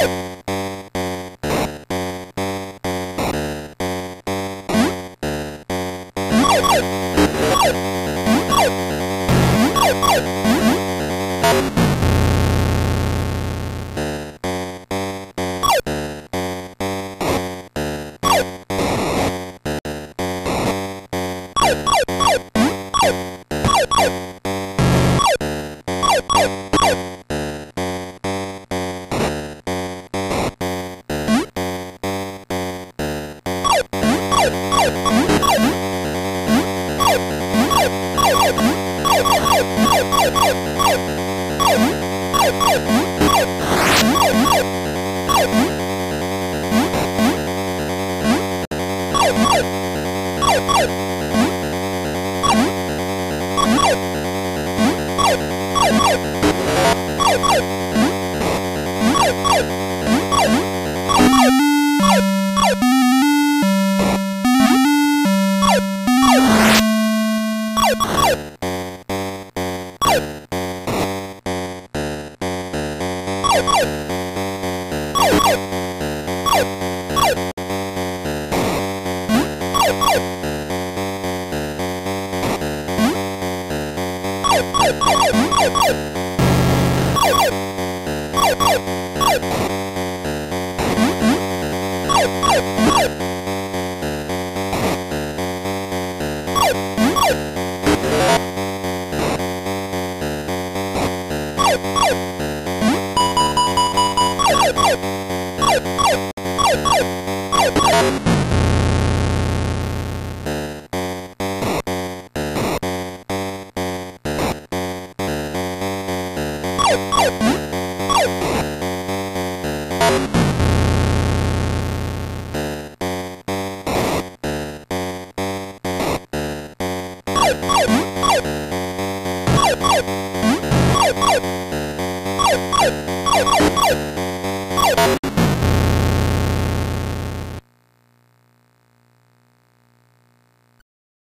you Bye. you. Bye.